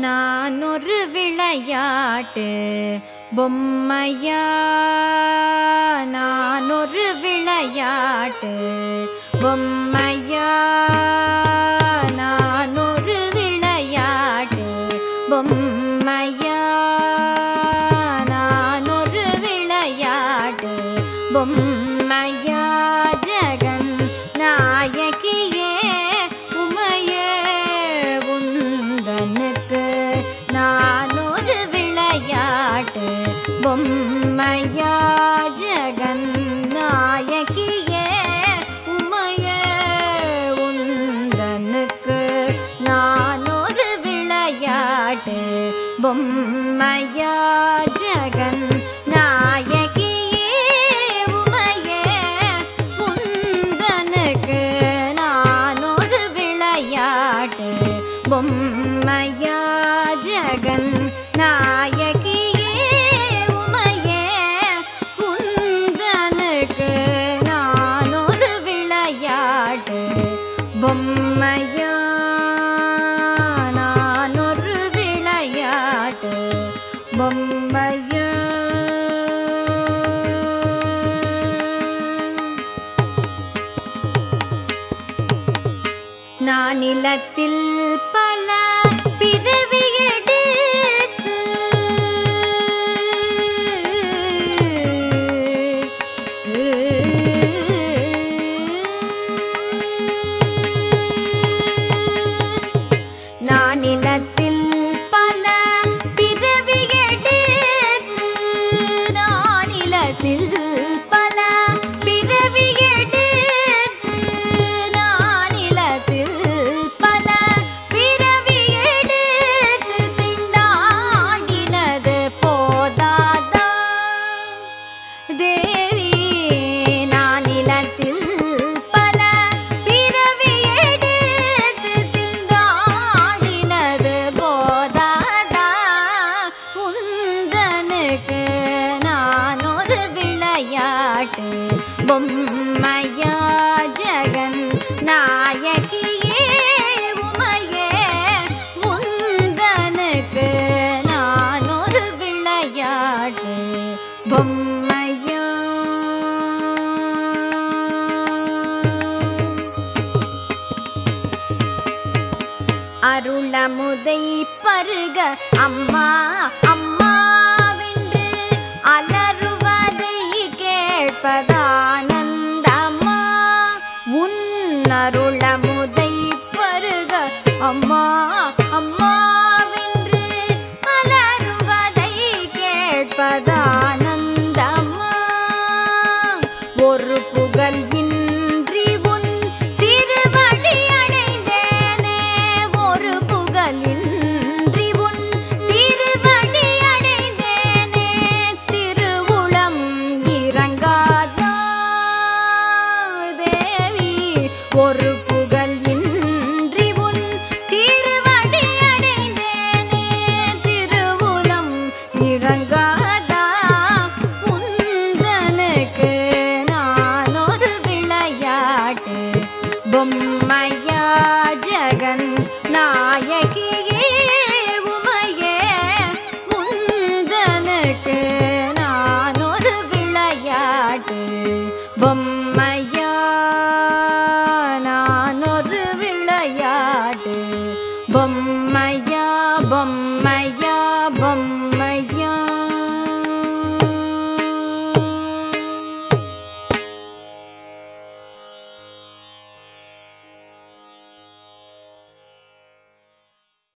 நான் ஒரு விளையாட்டு பொம்மையா? நான் ஒரு விளையாட்டு பொம்மையா? நான் ஒரு விளையாட்டு பொம்மையா? நான் ஒரு விளையாட்டு பொம்மை பொம்மையா ஜெகன் நாயகியே உந்தனுக்கு நான் ஒரு விளையாட்டு. பொம்மையா ஜெகன் நாயகியே உமையே உந்தனுக்கு நான் ஒரு விளையாட்டு. பொம்மையா ஜெகன் நான் நிலத்தில் பாட்டு. பொம்மையா ஜகன் நாயகியே உமையே முந்தனுக்கு நான் ஒரு விளையாட்டு. பொம்மையா. அருளமுதை பருக அம்மா அம்மா. கேட்பதானந்தம்மா உன் நாயகியே உமையே உந்தனுக்கு நான் ஒரு விளையாட்டு. பொம்மையா நான் ஒரு விளையாட்டு பொம்மையா